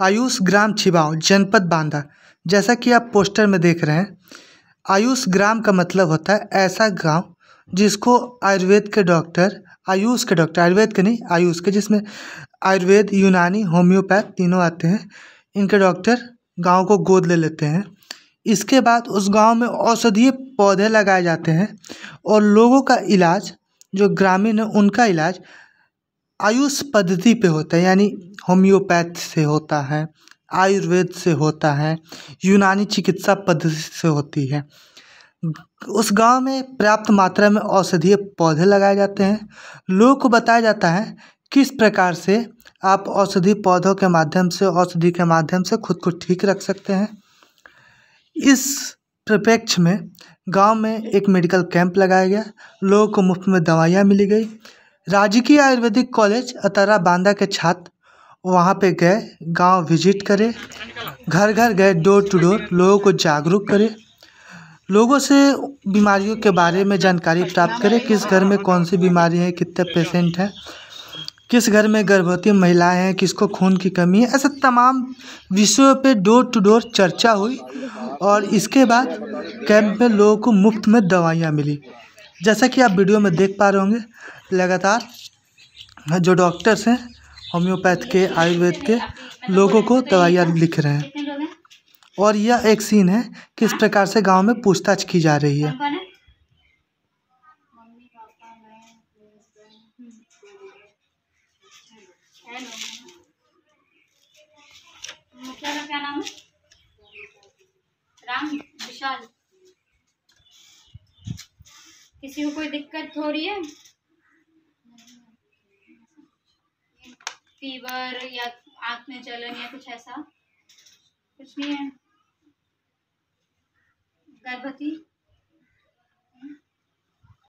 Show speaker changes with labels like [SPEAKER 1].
[SPEAKER 1] आयुष ग्राम छिबाव जनपद बांदा। जैसा कि आप पोस्टर में देख रहे हैं, आयुष ग्राम का मतलब होता है ऐसा गाँव जिसको आयुर्वेद के डॉक्टर, आयुष के डॉक्टर, आयुर्वेद के नहीं, आयुष के, जिसमें आयुर्वेद, यूनानी, होम्योपैथ तीनों आते हैं, इनके डॉक्टर गाँव को गोद ले लेते हैं। इसके बाद उस गाँव में औषधीय पौधे लगाए जाते हैं और लोगों का इलाज, जो ग्रामीण है, उनका इलाज आयुष पद्धति पे होता है, यानी होम्योपैथ से होता है, आयुर्वेद से होता है, यूनानी चिकित्सा पद्धति से होती है। उस गाँव में पर्याप्त मात्रा में औषधीय पौधे लगाए जाते हैं। लोगों को बताया जाता है किस प्रकार से आप औषधि पौधों के माध्यम से, औषधि के माध्यम से खुद को ठीक रख सकते हैं। इस परिप्रेक्ष्य में गाँव में एक मेडिकल कैंप लगाया गया। लोगों को मुफ़्त में दवाइयाँ मिली गई। राजकीय आयुर्वेदिक कॉलेज अतारा बांदा के छात्र वहाँ पे गए, गाँव विज़िट करे। घर घर गए डोर टू डोर लोगों को जागरूक करे। लोगों से बीमारियों के बारे में जानकारी प्राप्त करें, किस घर में कौन सी बीमारी है, कितने पेशेंट हैं, किस घर में गर्भवती महिलाएँ हैं, किसको खून की कमी है, ऐसे तमाम विषयों पे डोर टू डोर चर्चा हुई और इसके बाद कैंप में लोगों को मुफ़्त में दवाइयाँ मिली। जैसा कि आप वीडियो में देख पा रहे होंगे, लगातार जो डॉक्टर्स हैं होम्योपैथ के, आयुर्वेद के, लोगों को दवाइयाँ लिख रहे हैं। और यह एक सीन है किस प्रकार से गाँव में पूछताछ की जा रही है।
[SPEAKER 2] क्या नाम है। राम विशाल किसी को कोई दिक्कत हो रही है? फीवर या आँख में जलन या कुछ ऐसा? कुछ नहीं है? गर्भवती?